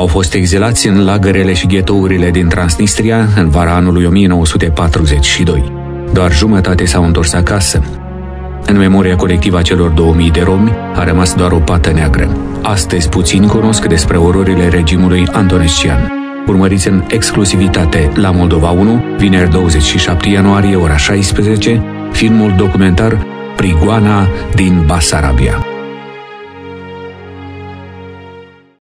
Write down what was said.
Au fost exilați în lagărele și ghetourile din Transnistria în vara anului 1942. Doar jumătate s-au întors acasă. În memoria colectivă a celor 2000 de romi a rămas doar o pată neagră. Astăzi puțin cunosc despre ororile regimului antonescian. Urmăriți în exclusivitate la Moldova 1, vineri 27 ianuarie, ora 16, filmul documentar Prigoana din Basarabia.